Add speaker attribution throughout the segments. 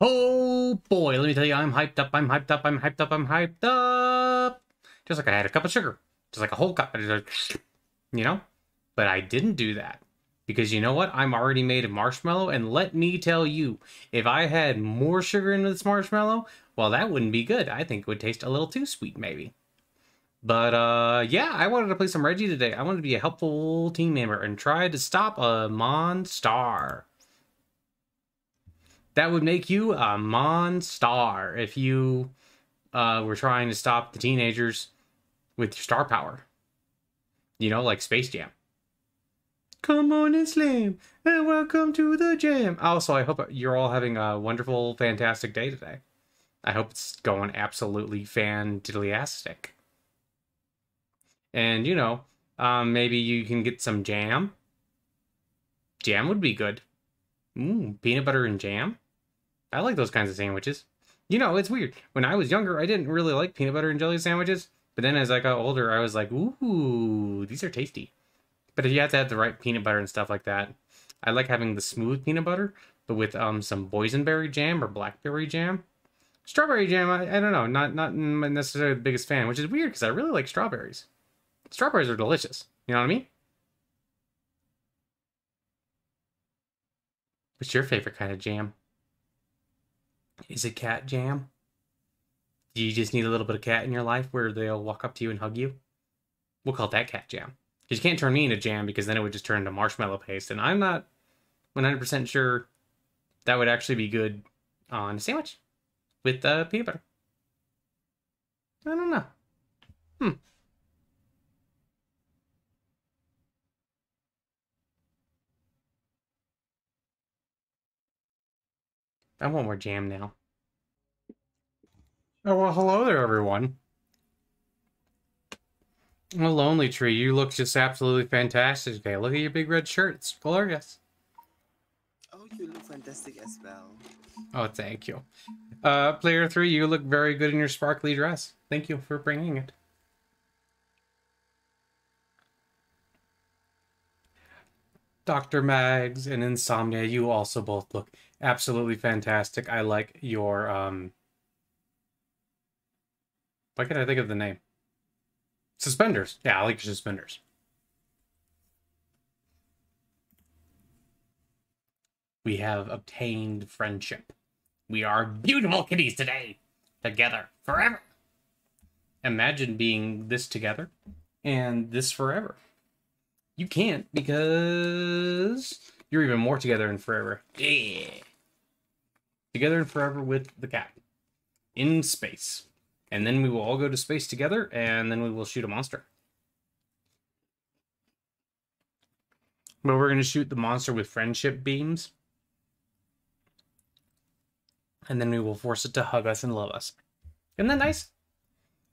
Speaker 1: Oh boy, let me tell you, I'm hyped up, I'm hyped up, I'm hyped up, I'm hyped up. Just like I had a cup of sugar, just like a whole cup, you know? But I didn't do that because you know what? I'm already made of marshmallow, and let me tell you, if I had more sugar in this marshmallow, well, that wouldn't be good. I think it would taste a little too sweet, maybe. But uh, yeah, I wanted to play some Reggie today. I wanted to be a helpful team member and try to stop a Monstar that would make you a Monstar if you uh, were trying to stop the teenagers with your star power. You know, like Space Jam. Come on and slam, and welcome to the jam. Also, I hope you're all having a wonderful, fantastic day today. I hope it's going absolutely fantastic. And, you know, um, maybe you can get some jam. Jam would be good. Ooh, peanut butter and jam. I like those kinds of sandwiches. You know, it's weird. When I was younger, I didn't really like peanut butter and jelly sandwiches. But then as I got older, I was like, ooh, these are tasty. But if you have to have the right peanut butter and stuff like that, I like having the smooth peanut butter, but with um some boysenberry jam or blackberry jam. Strawberry jam, I, I don't know, not not necessarily the biggest fan, which is weird because I really like strawberries. Strawberries are delicious. You know what I mean? What's your favorite kind of jam? Is a cat jam. Do you just need a little bit of cat in your life where they'll walk up to you and hug you? We'll call that cat jam. Because you can't turn me into jam because then it would just turn into marshmallow paste. And I'm not 100% sure that would actually be good on a sandwich with uh, peanut butter. I don't know. Hmm. I want more jam now. Oh, well, hello there, everyone. A lonely tree, you look just absolutely fantastic today. Look at your big red shirt. It's glorious.
Speaker 2: Oh, you look fantastic as well.
Speaker 1: Oh, thank you. Uh, player three, you look very good in your sparkly dress. Thank you for bringing it. Dr. Mags and Insomnia, you also both look absolutely fantastic. I like your um why can't I think of the name? Suspenders. Yeah, I like your suspenders. We have obtained friendship. We are beautiful kitties today. Together. Forever. Imagine being this together and this forever. You can't because you're even more together and forever. Yeah. Together and forever with the cat. In space. And then we will all go to space together, and then we will shoot a monster. But we're going to shoot the monster with friendship beams. And then we will force it to hug us and love us. Isn't that nice?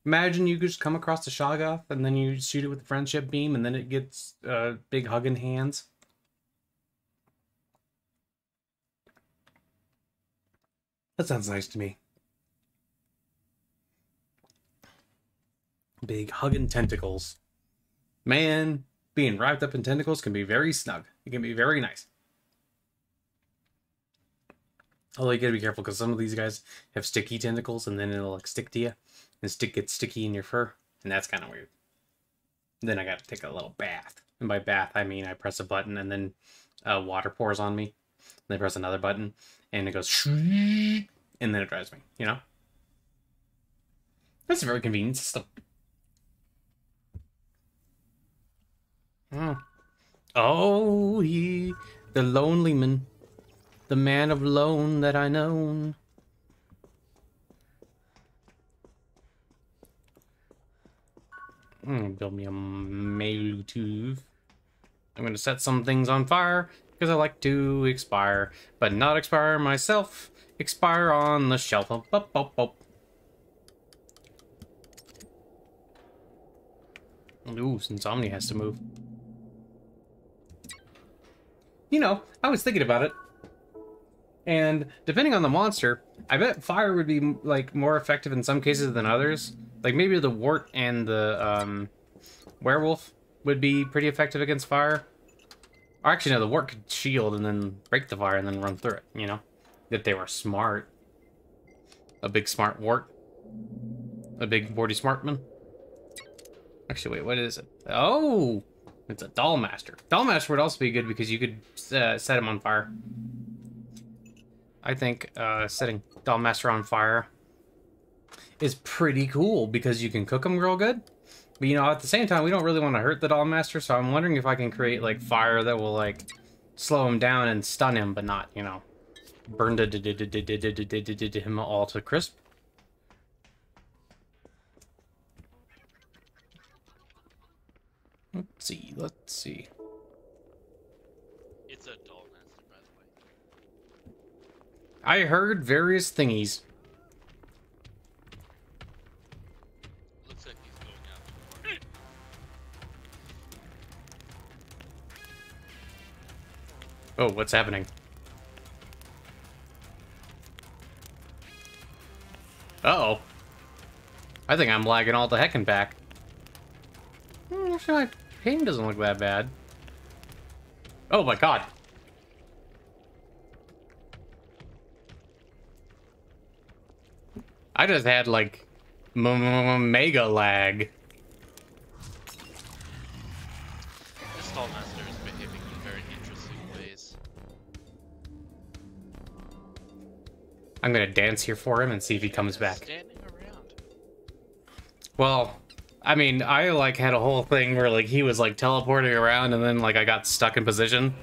Speaker 1: Imagine you just come across the Shoggoth and then you shoot it with the friendship beam and then it gets uh, big hugging hands. That sounds nice to me. Big hugging tentacles. Man, being wrapped up in tentacles can be very snug. It can be very nice. Although you gotta be careful because some of these guys have sticky tentacles and then it'll like stick to you and stick gets sticky in your fur. And that's kind of weird. Then I gotta take a little bath. And by bath, I mean I press a button and then uh, water pours on me. And I press another button and it goes and then it drives me, you know? That's a very convenient system. Hmm. Oh, oh he, the lonely man, the man of lone that I know. I'm gonna build me a Mewtwo. I'm gonna set some things on fire because I like to expire, but not expire myself. Expire on the shelf. Up, up, up, up. Ooh, Insomnia has to move. You know, I was thinking about it. And depending on the monster, I bet fire would be like more effective in some cases than others. Like maybe the wart and the um, werewolf would be pretty effective against fire. Or actually, no, the wart could shield and then break the fire and then run through it, you know? that they were smart. A big smart wart. A big warty smartman. Actually, wait, what is it? Oh! It's a doll master. Doll master would also be good because you could uh, set him on fire. I think uh, setting doll master on fire is pretty cool because you can cook them real good. But you know, at the same time, we don't really want to hurt the doll master, so I'm wondering if I can create like fire that will like slow him down and stun him, but not, you know, burn him all to crisp. Let's see, let's see.
Speaker 3: It's a doll master, by the way.
Speaker 1: I heard various thingies. Oh, what's happening? Uh-oh. I think I'm lagging all the heck and back. Actually, my ping doesn't look that bad. Oh my god. I just had, like, mega lag. I'm gonna dance here for him and see if he comes back. Well, I mean, I like had a whole thing where like he was like teleporting around and then like I got stuck in position.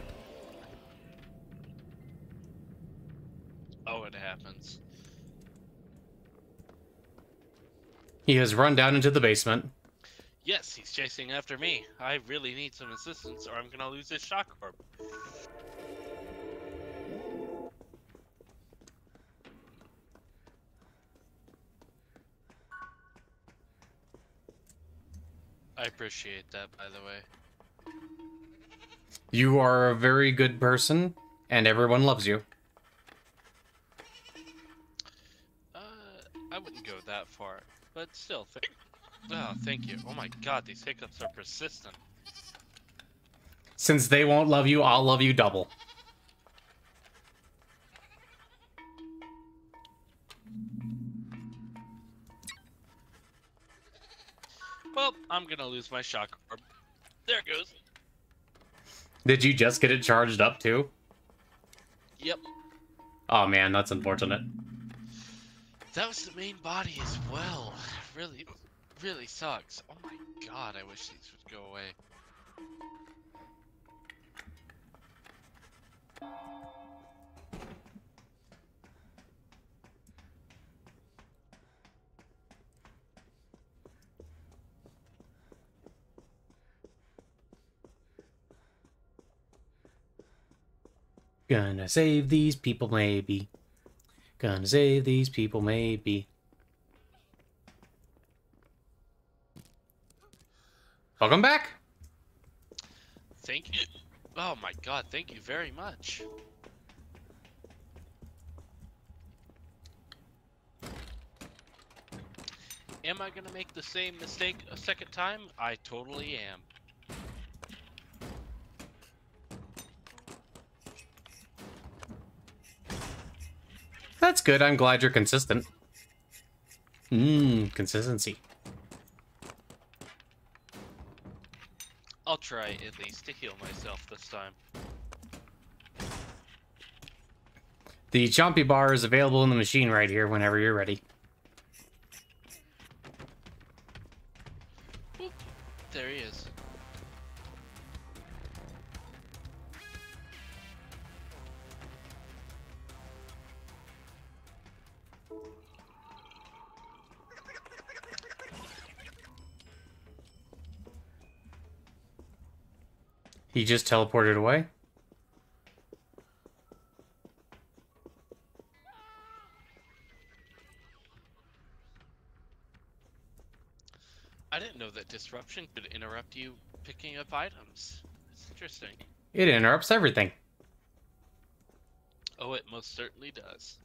Speaker 3: Oh, it happens.
Speaker 1: He has run down into the basement.
Speaker 3: Yes, he's chasing after me. I really need some assistance or I'm gonna lose this shock orb. I appreciate that, by the way.
Speaker 1: You are a very good person and everyone loves you.
Speaker 3: Uh, I wouldn't go that far, but still, th- oh, thank you. Oh my god, these hiccups are persistent.
Speaker 1: Since they won't love you, I'll love you double.
Speaker 3: Well, I'm gonna lose my shock orb. There it goes.
Speaker 1: Did you just get it charged up too?
Speaker 3: Yep,
Speaker 1: Oh man, that's unfortunate.
Speaker 3: that was the main body as well. Really, really sucks. Oh my god, I wish these would go away.
Speaker 1: Gonna save these people maybe. Gonna save these people maybe. Welcome back.
Speaker 3: Thank you. Oh my god, thank you very much. Am I gonna make the same mistake a second time? I totally am.
Speaker 1: That's good. I'm glad you're consistent. Mmm, consistency.
Speaker 3: I'll try at least to heal myself this time.
Speaker 1: The Chompy bar is available in the machine right here whenever you're ready.
Speaker 3: He
Speaker 1: just teleported away.
Speaker 3: I didn't know that disruption could interrupt you picking up items. It's interesting.
Speaker 1: It interrupts everything.
Speaker 3: Oh, it most certainly does.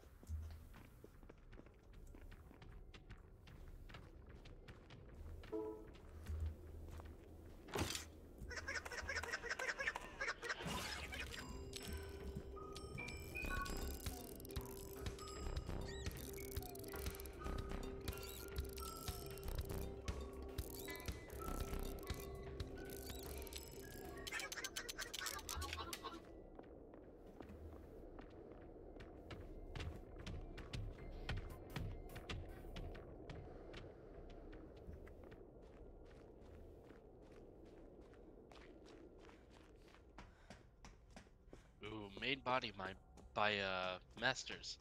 Speaker 3: Body by by uh masters.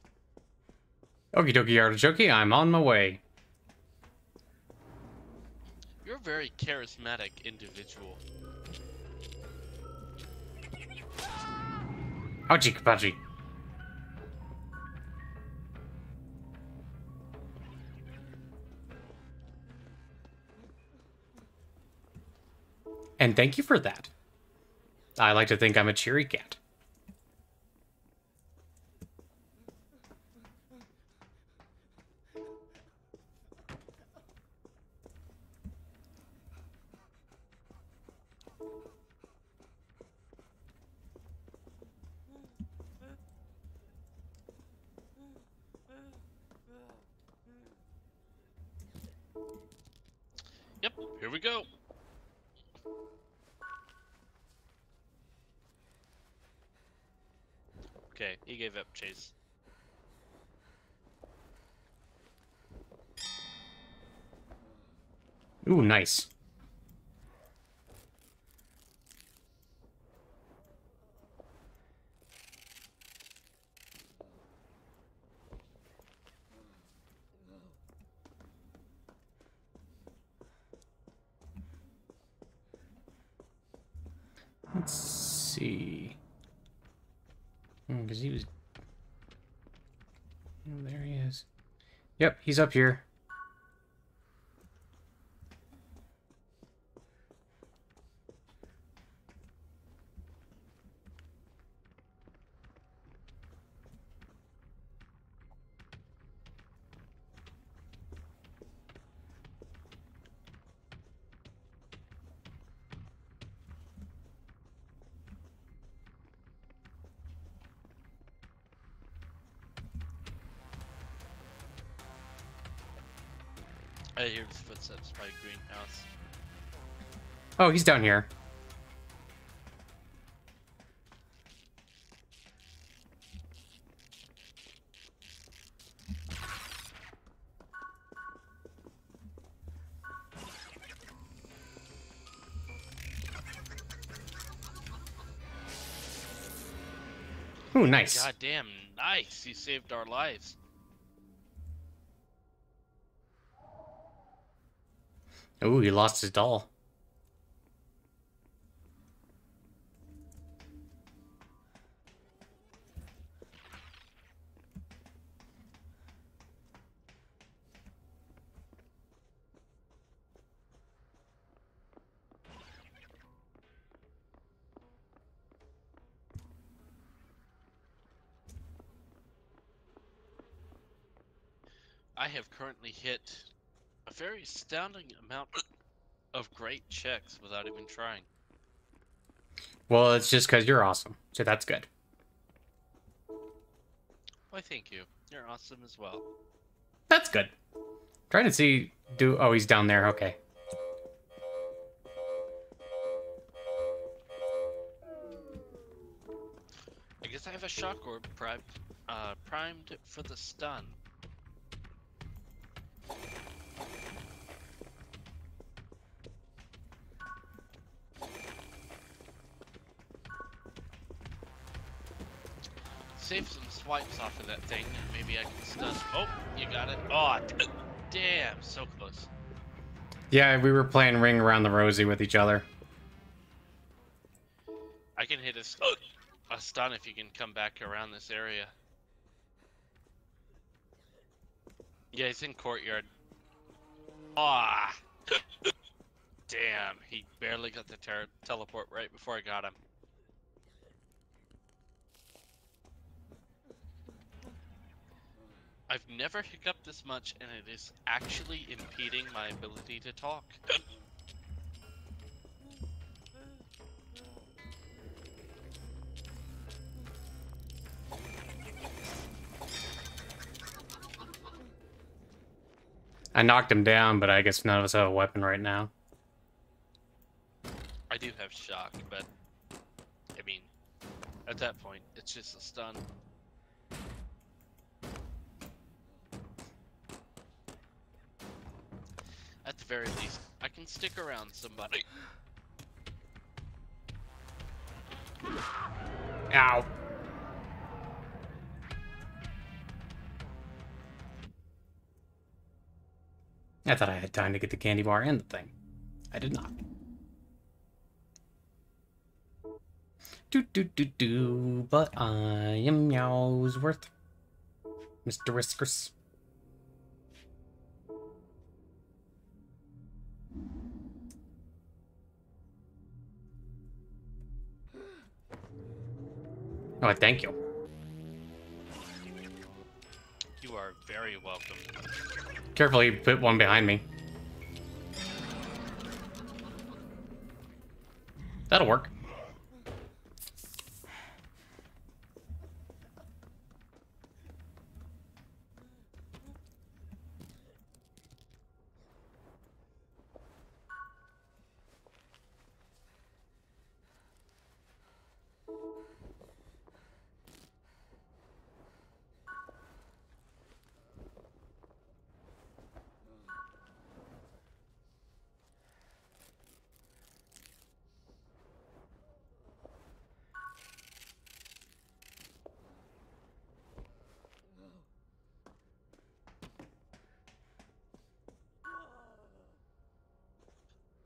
Speaker 1: Okie dokie artichoke, I'm on my way.
Speaker 3: You're a very charismatic individual.
Speaker 1: Ouchie kapachi. And thank you for that. I like to think I'm a cheery cat.
Speaker 3: Yep, here we go. Okay, he gave up chase.
Speaker 1: Ooh, nice. Let's see. Because he was. Oh, there he is. Yep, he's up here.
Speaker 3: By greenhouse.
Speaker 1: Oh, he's down here. Ooh, nice.
Speaker 3: God damn, nice! You saved our lives.
Speaker 1: Ooh, he lost his doll.
Speaker 3: I have currently hit a very astounding amount of great checks without even trying.
Speaker 1: Well, it's just because you're awesome, so that's good.
Speaker 3: Why, thank you. You're awesome as well.
Speaker 1: That's good. Trying to see. Do oh, he's down there. Okay.
Speaker 3: I guess I have a shock orb uh, primed for the stun. Save some swipes off of that thing, and maybe I can stun. Oh, you got it. Oh, damn, so close.
Speaker 1: Yeah, we were playing Ring Around the Rosie with each other.
Speaker 3: I can hit a stun if you can come back around this area. Yeah, he's in courtyard. Ah, damn! He barely got the teleport right before I got him. I've never hiccuped this much, and it is actually impeding my ability to talk.
Speaker 1: I knocked him down, but I guess none of us have a weapon right now.
Speaker 3: I do have shock, but I mean, at that point, it's just a stun. At the very least, I can stick around somebody.
Speaker 1: Ow. I thought I had time to get the candy bar and the thing. I did not. Do do do do, but I am Meowsworth, Mr. Whiskers. Oh, thank you.
Speaker 3: You are very welcome.
Speaker 1: Carefully put one behind me. That'll work.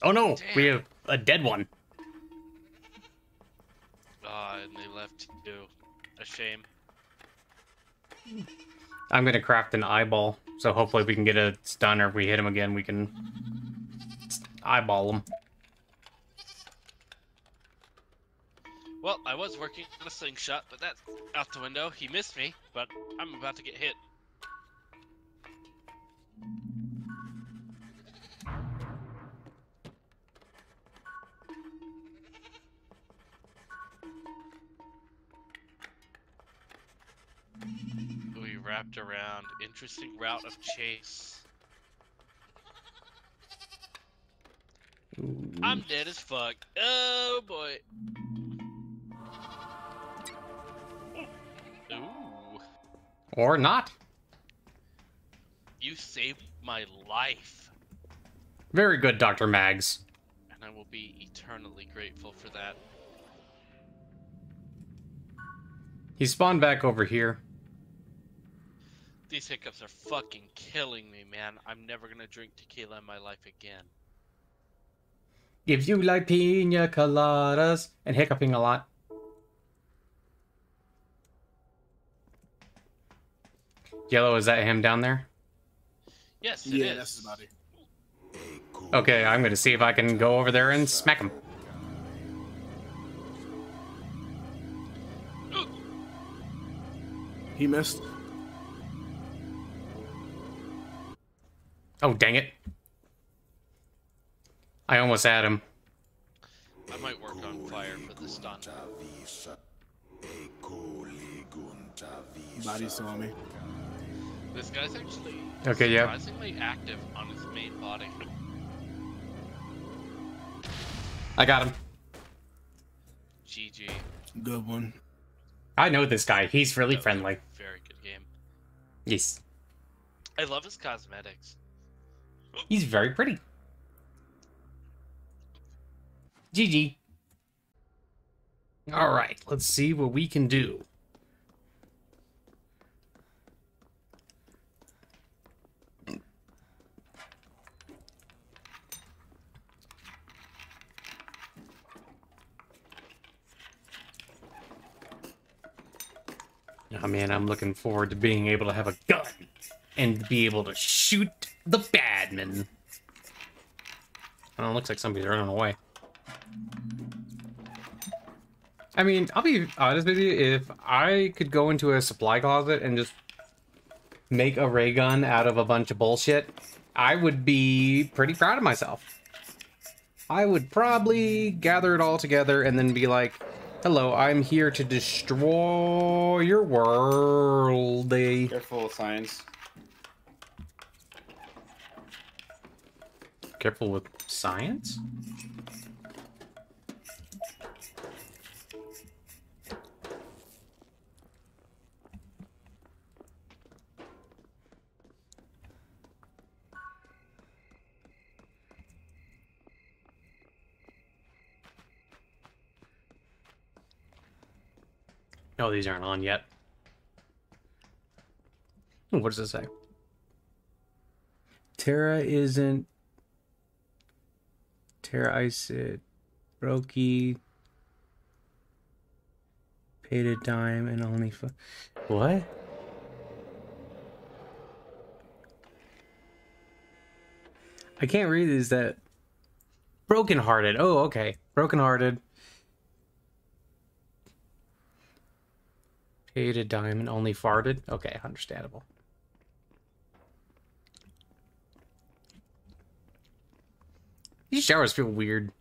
Speaker 1: Oh no, we have a dead one.
Speaker 3: Ah, and they left you. A shame.
Speaker 1: I'm gonna craft an eyeball, so hopefully we can get a stun, or if we hit him again, we can eyeball him.
Speaker 3: Well, I was working on a slingshot, but that's out the window. He missed me, but I'm about to get hit. Wrapped around. Interesting route of chase. I'm dead as fuck. Oh boy. Ooh.
Speaker 1: Or not.
Speaker 3: You saved my life.
Speaker 1: Very good, Dr. Mags.
Speaker 3: And I will be eternally grateful for that.
Speaker 1: He spawned back over here.
Speaker 3: These hiccups are fucking killing me, man. I'm never gonna drink tequila in my life again.
Speaker 1: If you like pina coladas and hiccuping a lot. Yellow, is that him down there?
Speaker 3: Yes, it
Speaker 2: yeah,
Speaker 3: is.
Speaker 2: that's his body.
Speaker 1: Okay, I'm gonna see if I can go over there and smack him.
Speaker 2: He missed.
Speaker 1: Oh, dang it. I almost had him.
Speaker 3: I might work on fire for the stun.
Speaker 2: Body saw me.
Speaker 3: This guy's actually
Speaker 1: Okay, yeah.
Speaker 3: surprisingly active on his main body.
Speaker 1: I got him.
Speaker 3: GG.
Speaker 2: Good one.
Speaker 1: I know this guy. He's really
Speaker 3: That
Speaker 1: friendly.
Speaker 3: Very good game.
Speaker 1: Yes.
Speaker 3: I love his cosmetics.
Speaker 1: He's very pretty. GG. All right, let's see what we can do. Oh man, I'm looking forward to being able to have a gun and be able to shoot the badman. Oh, it looks like somebody's running away. I mean, I'll be honest with you. If I could go into a supply closet and just make a ray gun out of a bunch of bullshit, I would be pretty proud of myself. I would probably gather it all together and then be like, hello, I'm here to destroy your world. eh?"
Speaker 4: Careful, science.
Speaker 1: Careful with science? No, these aren't on yet. What does it say? Terra isn't. Terra Isid, Brokey, paid a dime and only. Fu- what? I can't read. Is that brokenhearted? Oh, okay. Brokenhearted. Paid a dime and only farted. Okay, understandable. These showers feel weird.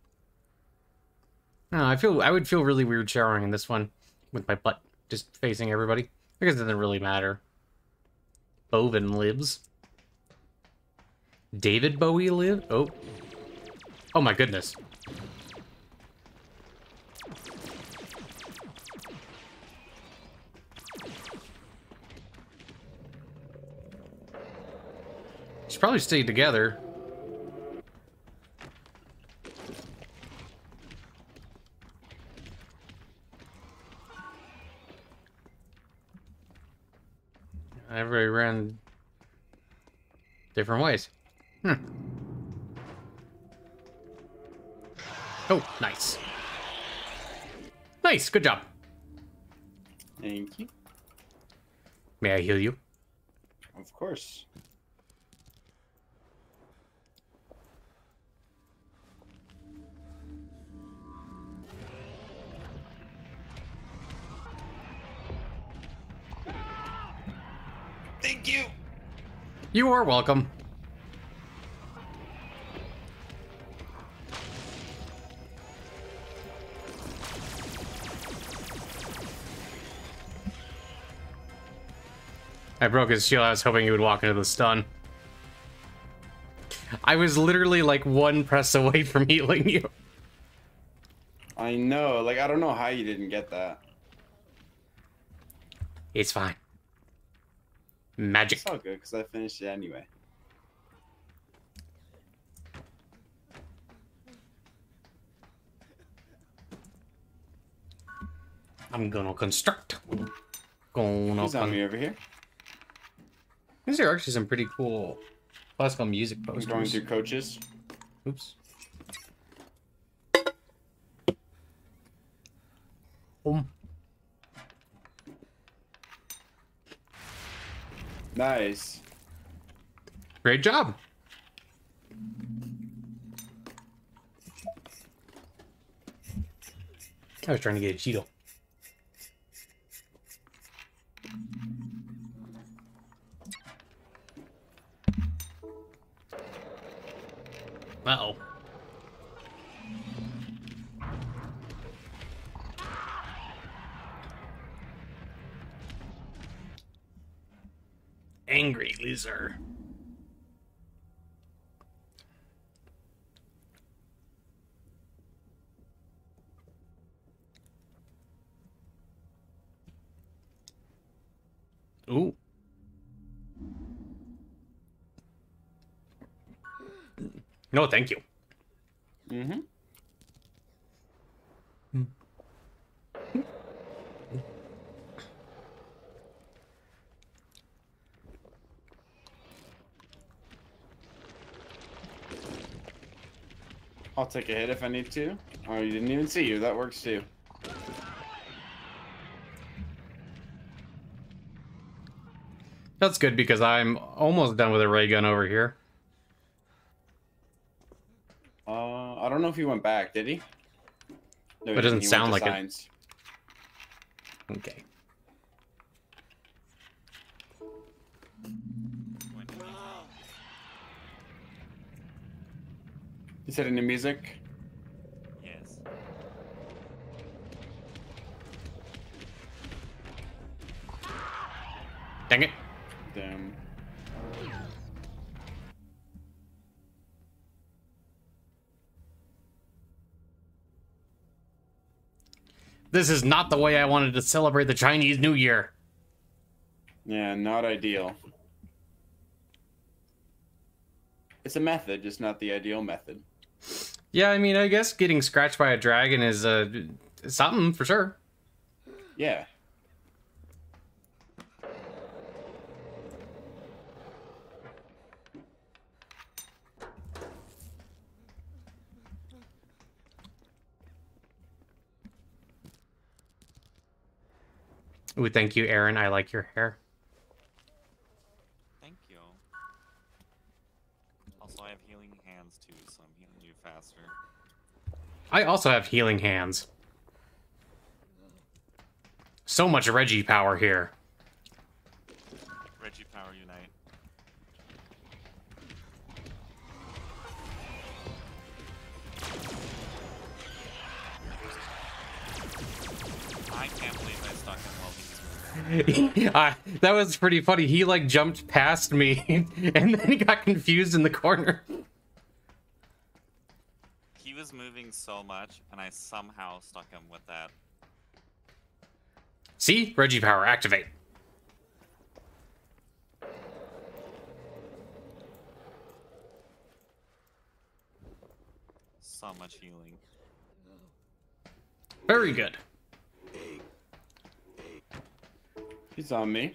Speaker 1: No, I feel I would feel really weird showering in this one with my butt just facing everybody. I guess it doesn't really matter. Bovin lives. David Bowie live? Oh. Oh my goodness. Should probably stay together. Everybody ran different ways. Hmm. Oh, nice. Nice, good job.
Speaker 4: Thank you.
Speaker 1: May I heal you?
Speaker 4: Of course. Thank you.
Speaker 1: You are welcome. I broke his shield. I was hoping he would walk into the stun. I was literally like one press away from healing you.
Speaker 4: I know. Like I don't know how you didn't get that.
Speaker 1: It's fine. Magic.
Speaker 4: It's all good because I finished it anyway.
Speaker 1: I'm gonna construct. Gonna
Speaker 4: Who's on me over here?
Speaker 1: These are actually some pretty cool classical music
Speaker 4: I'm going through coaches.
Speaker 1: Oops. Um,
Speaker 4: Nice.
Speaker 1: great job. I was trying to get a Cheeto. Uh-oh. Angry loser. Ooh. No, thank you.
Speaker 4: Mm-hmm. I'll take a hit if I need to. Oh, you didn't even see you. That works too.
Speaker 1: That's good because I'm almost done with a ray gun over here.
Speaker 4: Uh, I don't know if he went back. Did he? No,
Speaker 1: It doesn't. Sound like it. Okay.
Speaker 4: You said any music?
Speaker 5: Yes.
Speaker 1: Dang it.
Speaker 4: Damn.
Speaker 1: This is not the way I wanted to celebrate the Chinese New Year.
Speaker 4: Yeah, not ideal. It's a method, just not the ideal method.
Speaker 1: Yeah, I mean, I guess getting scratched by a dragon is uh, something for sure.
Speaker 4: Yeah.
Speaker 1: Ooh, thank you, Aaron. I like your hair.
Speaker 5: I
Speaker 1: also have healing hands. So much Reggie power here.
Speaker 5: Reggie Power Unite. I can't believe I stuck him while
Speaker 1: uh, that was pretty funny. He like jumped past me and then he got confused in the corner.
Speaker 5: He was moving so much, and I somehow stuck him with that.
Speaker 1: See? Reggie power activate.
Speaker 5: So much healing.
Speaker 1: Very good.
Speaker 4: He's on me.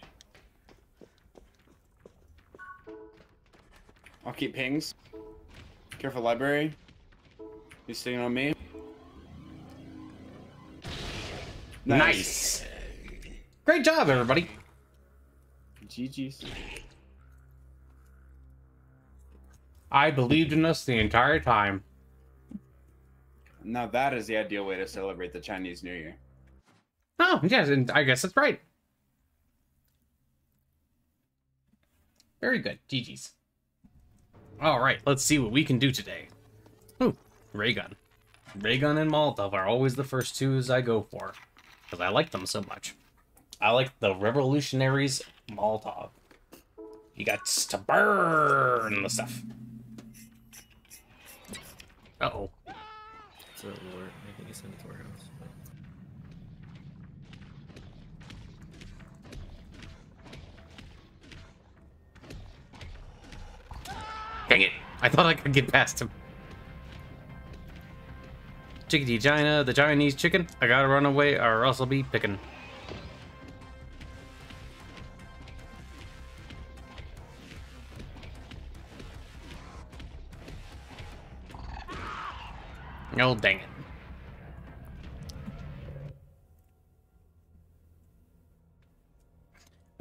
Speaker 4: I'll keep pings. Careful, library. He's sitting on me.
Speaker 1: Nice. Great job, everybody.
Speaker 4: GG's.
Speaker 1: I believed in us the entire time.
Speaker 4: Now that is the ideal way to celebrate the Chinese New Year.
Speaker 1: Oh, yes, and I guess that's right. Very good. GG's. All right, let's see what we can do today. Ooh, ray gun. And Molotov are always the first twos I go for because I like them so much. I like the Revolutionaries Molotov. You got to burn the stuff. Uh oh.
Speaker 6: It's a lure. I think he sent it to our house.
Speaker 1: Dang it! I thought I could get past him. Chickadee China, the Chinese chicken. I gotta run away or else I'll be picking. Oh, dang it.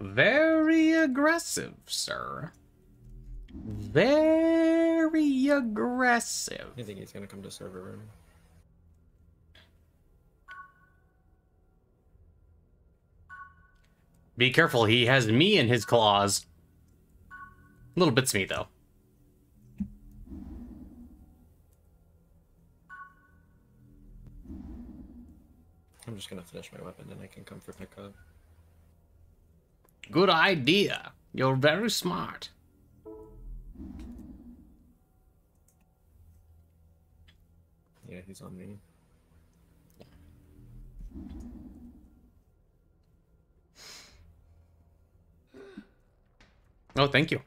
Speaker 1: Very aggressive, sir. Very aggressive.
Speaker 6: I think he's gonna come to server room.
Speaker 1: Be careful, he has me in his claws. Little bits me, though.
Speaker 6: I'm just gonna finish my weapon and I can come for pickup.
Speaker 1: Good idea. You're very smart.
Speaker 6: Yeah, he's on me.
Speaker 1: Oh, thank you.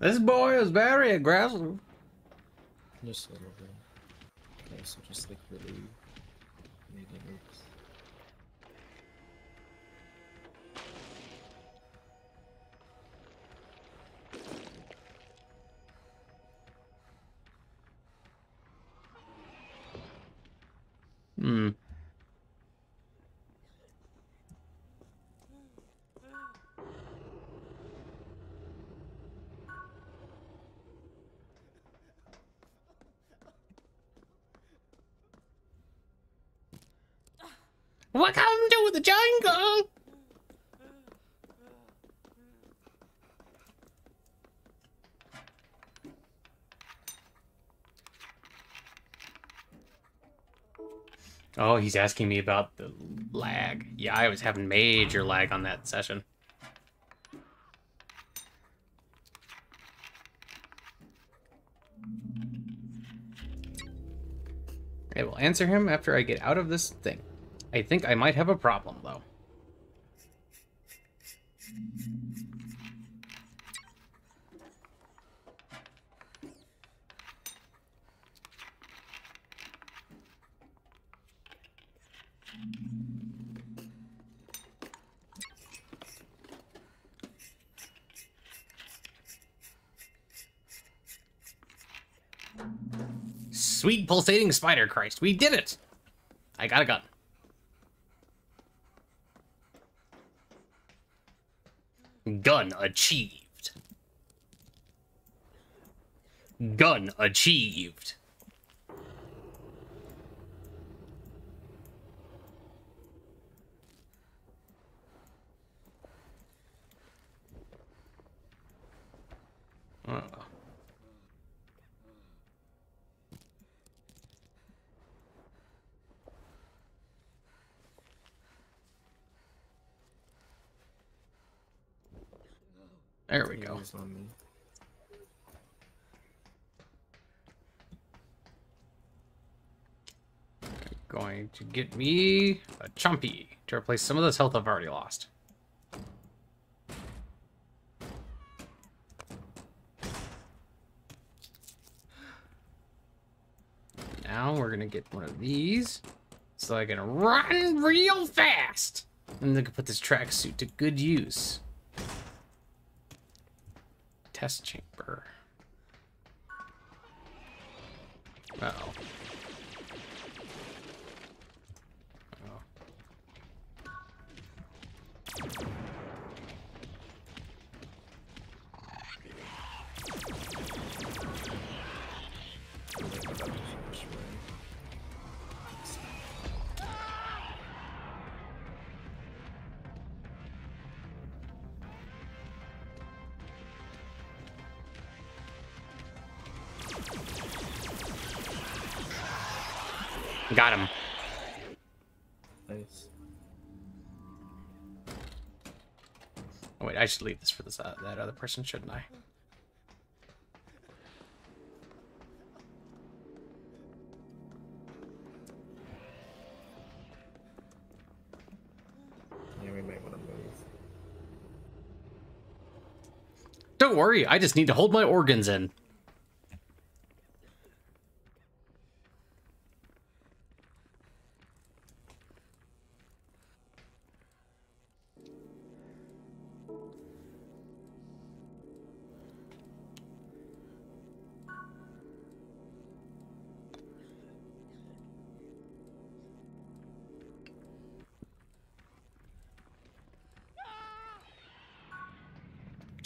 Speaker 1: This boy is very aggressive.
Speaker 6: Just a little bit. Okay, so just like really made it
Speaker 1: Welcome to the jungle. Oh, he's asking me about the lag. Yeah, I was having major lag on that session. I will answer him after I get out of this thing. I think I might have a problem, though. Sweet pulsating spider Christ, we did it! I got a gun. Gun achieved. Gun achieved. Uh. There we go.
Speaker 6: He's on me.
Speaker 1: Going to get me a Chumpy to replace some of this health I've already lost. Now we're gonna get one of these so I can run real fast. And then I can put this tracksuit to good use. Test chamber. Uh oh. Should leave this for this uh, that other person, shouldn't I?
Speaker 6: Yeah, we might want to move.
Speaker 1: Don't worry, I just need to hold my organs in.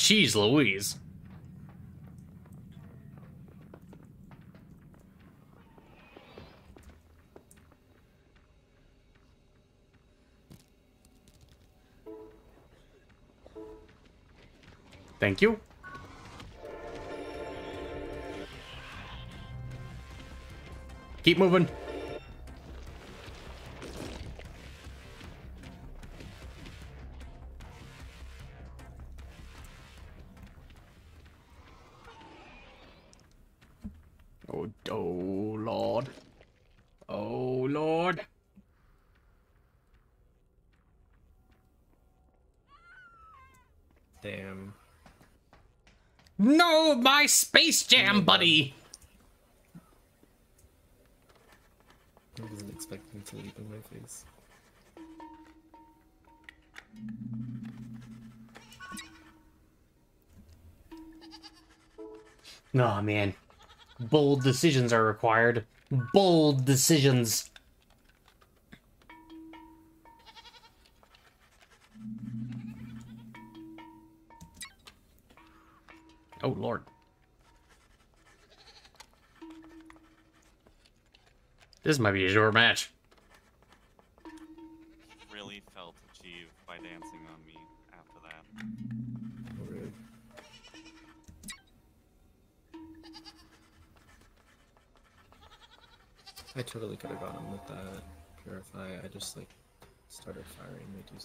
Speaker 1: Jeez Louise. Thank you. Keep moving. Space Jam buddy.
Speaker 6: I wasn't expecting to leap in my face.
Speaker 1: Oh, man. Bold decisions are required. Bold decisions. This might be a short match.
Speaker 5: Really felt achieved by dancing on me after that.
Speaker 6: Oh, really? I totally could have got him with that purify. I just like started firing way too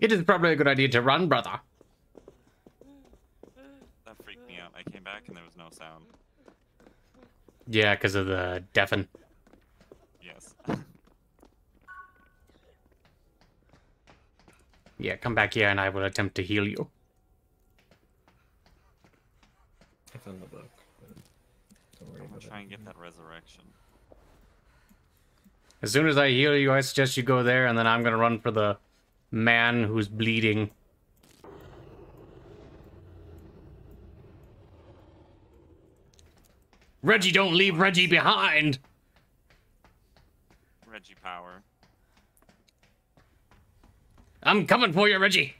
Speaker 1: It is probably a good idea to run, brother.
Speaker 5: That freaked me out. I came back and there was no sound.
Speaker 1: Yeah, because of the deafen.
Speaker 5: Yes.
Speaker 1: Yeah, come back here and I will attempt to heal you.
Speaker 6: I found the book. but- worry
Speaker 5: I'm
Speaker 6: about
Speaker 5: gonna try and get that resurrection.
Speaker 1: As soon as I heal you, I suggest you go there, and then I'm gonna run for the man who's bleeding. Reggie, don't leave Reggie behind!
Speaker 5: Reggie Power.
Speaker 1: I'm coming for you, Reggie!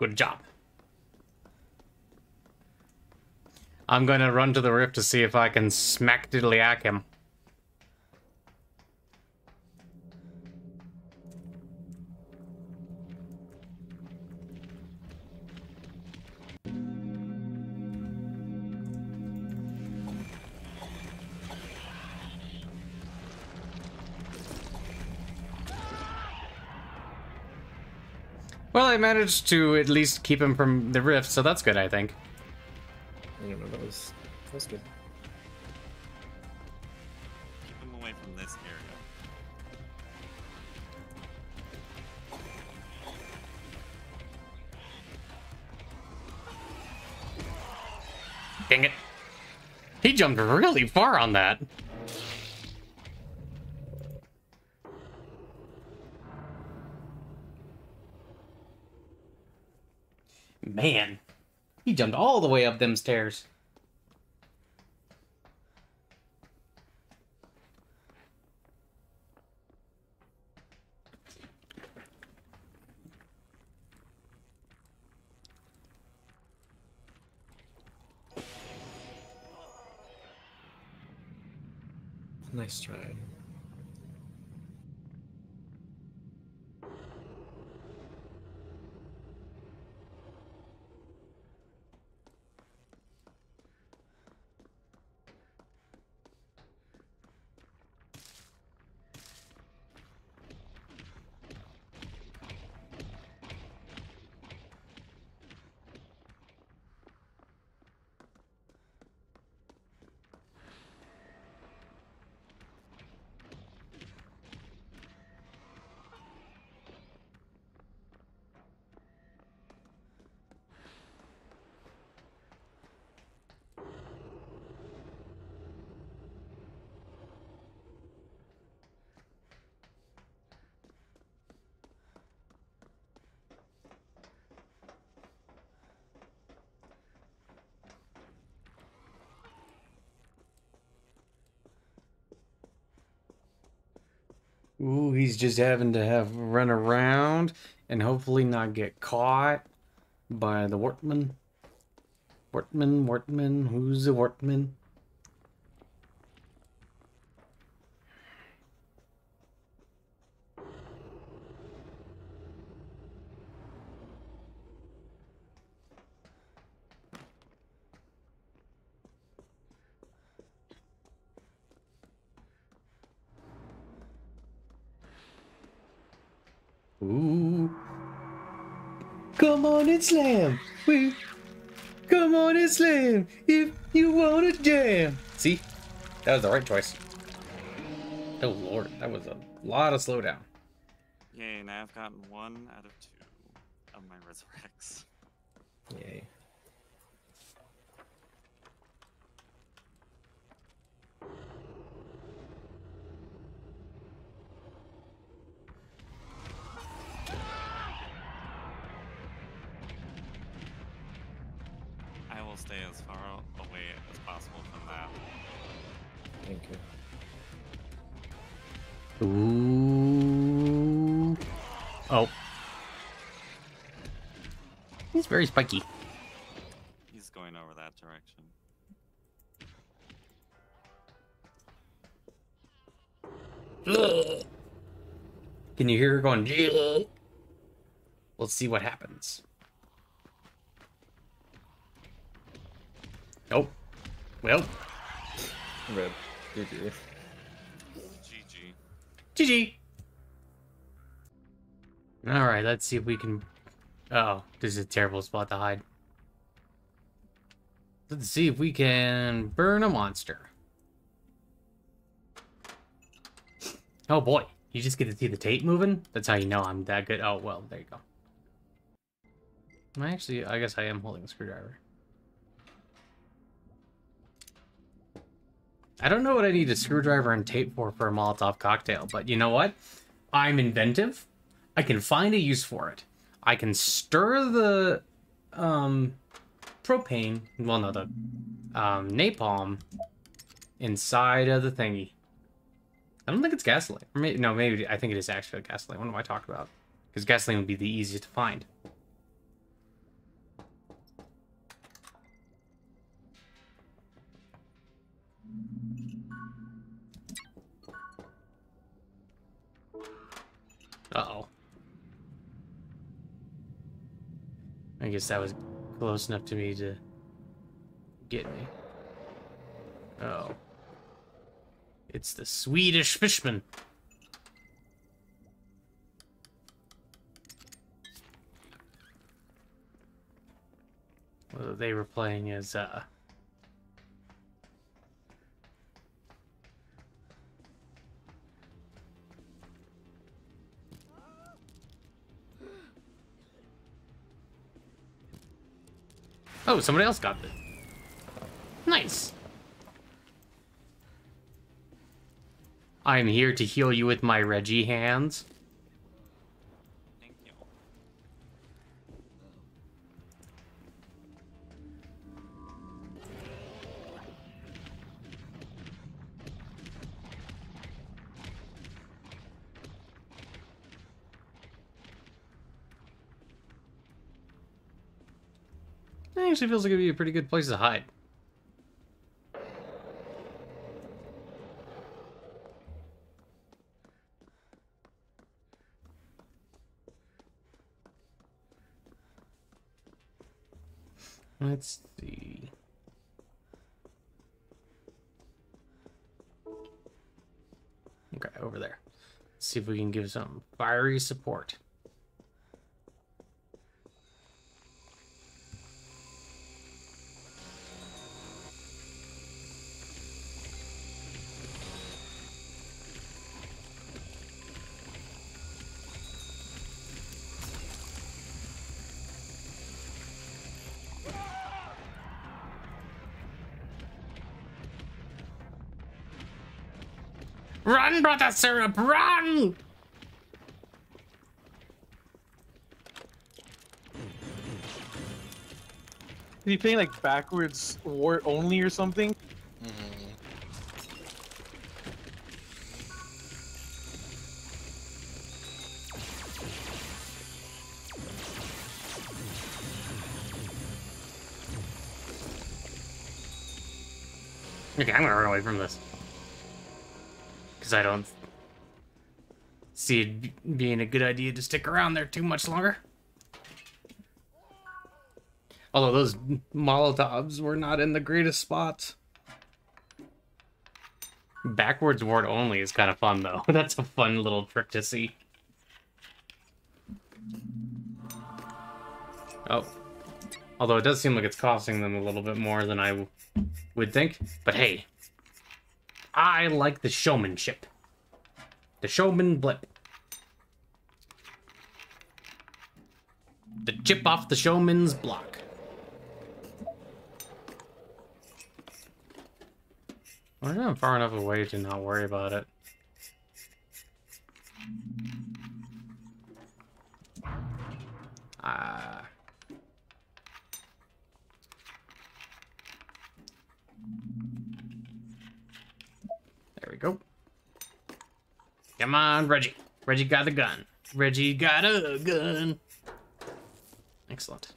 Speaker 1: Good job. I'm gonna run to the rift to see if I can smack diddly him. Well, I managed to at least keep him from the rift, so that's good, I think.
Speaker 6: I. That was that was good.
Speaker 5: Keep him away from this area.
Speaker 1: Dang it. He jumped really far on that. Man, he jumped all the way up them stairs.
Speaker 6: Nice
Speaker 1: Ooh, he's just having to have run around and hopefully not get caught by the Wortman. Wortman, Wortman, who's the Wortman? Ooh. Come on and slam. We come on and slam if you want to jam. See? That was the right choice. Oh lord, that was a lot of slowdown.
Speaker 5: Yay, now I've gotten one out of two of my resurrects.
Speaker 6: Yay.
Speaker 1: Ooh. Oh. He's very spiky.
Speaker 5: He's going over that direction.
Speaker 1: Can you hear her going? "Ugh"? Let's see what happens. Nope. Well,
Speaker 6: Rip. GG.
Speaker 5: GG.
Speaker 1: GG. All right, let's see if we can. Oh, this is a terrible spot to hide. Let's see if we can burn a monster. Oh boy, you just get to see the tape moving? That's how you know I'm that good. Oh, well, there you go. I actually, I guess I am holding a screwdriver. I don't know what I need a screwdriver and tape for for a Molotov cocktail, but you know what? I'm inventive. I can find a use for it. I can stir the um, propane, well, no, the um, napalm inside of the thingy. I don't think it's gasoline. Maybe, no, maybe I think it is actually gasoline. What am I talking about? Because gasoline would be the easiest to find. Uh-oh. I guess that was close enough to me to get me. Oh. It's the Swedish fishman. Well, they were playing as, uh... Oh, somebody else got it. Nice. I'm here to heal you with my Reggie hands. Actually feels like it'd be a pretty good place to hide. Let's see. Okay, over there. Let's see if we can give some fiery support. Run, brother syrup, run!
Speaker 7: Is he playing like backwards war only or something?
Speaker 1: Okay, I'm gonna run away from this. Because I don't see it being a good idea to stick around there too much longer. Although those Molotovs were not in the greatest spots. Backwards ward only is kind of fun, though. That's a fun little trick to see. Oh. Although it does seem like it's costing them a little bit more than I would think. But hey, I like the showmanship. The showman blip. The chip off the showman's block. Well, I'm far enough away to not worry about it. Ah. There go. Come on, Reggie. Reggie got the gun. Reggie got a gun. Excellent.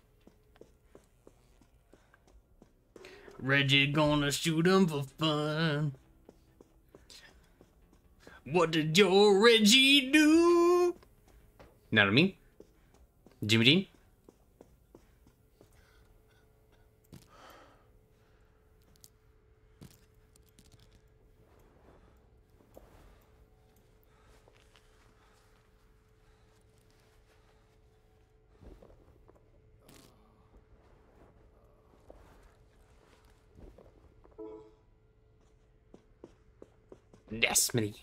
Speaker 1: Reggie gonna shoot him for fun. What did your Reggie do? Know what I mean? Jimmy Dean? Nesmity.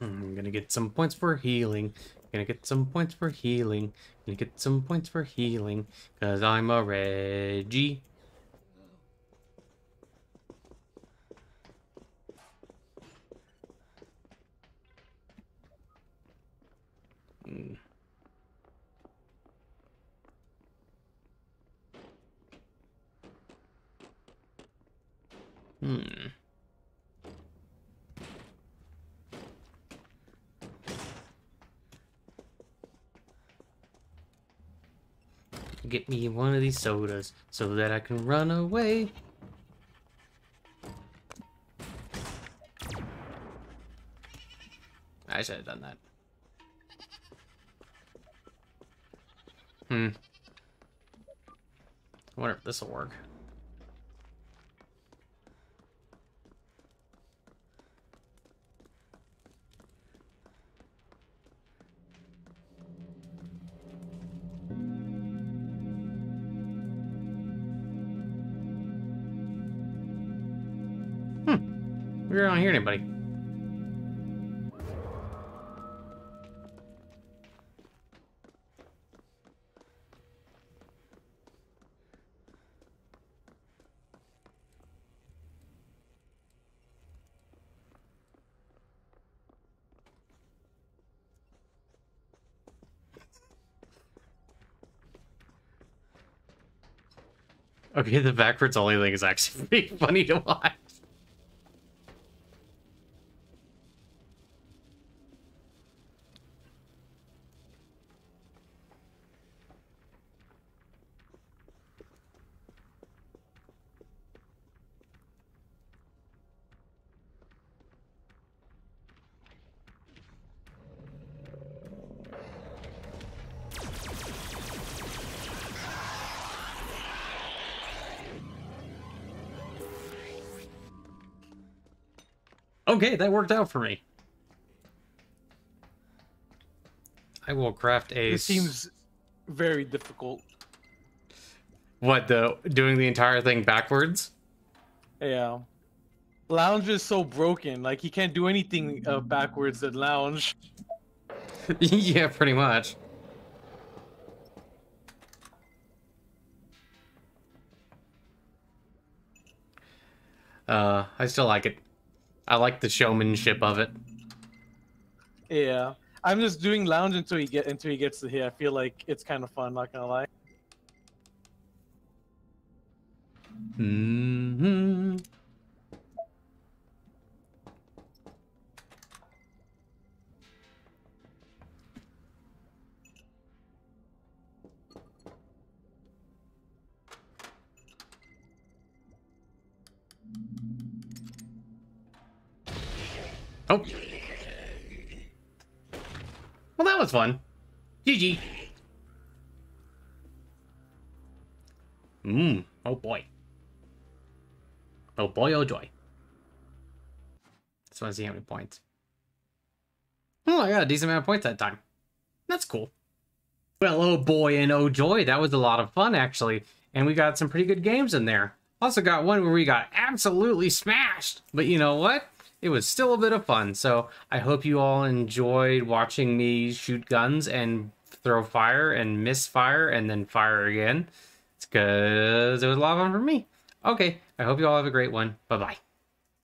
Speaker 1: Hmm, I'm gonna get some points for healing. Gonna get some points for healing. Gonna get some points for healing. Cause I'm a Reggie. These sodas so that I can run away. I should have done that. Hmm. I wonder if this will work. Okay, the backwards only thing is actually funny to watch. Okay, that worked out for me. I will craft a. This
Speaker 7: seems very difficult.
Speaker 1: What the doing the entire thing backwards?
Speaker 7: Yeah. Lounge is so broken. Like he can't do anything uh, backwards at lounge.
Speaker 1: yeah, pretty much. Uh, I still like it. I like the showmanship of it.
Speaker 7: Yeah. I'm just doing lounge until he get until he gets to here. I feel like it's kind of fun. Not gonna lie.
Speaker 1: hmm Oh. Well, that was fun. GG. Mmm. Oh boy. Oh boy, oh joy. Want to see how many points. Oh, I got a decent amount of points that time. That's cool. Well, oh boy and oh joy, that was a lot of fun actually. And we got some pretty good games in there. Also got one where we got absolutely smashed. But you know what? It was still a bit of fun. So I hope you all enjoyed watching me shoot guns and throw fire and miss fire and then fire again. It's because it was a lot of fun for me. Okay, I hope you all have a great one. Bye bye.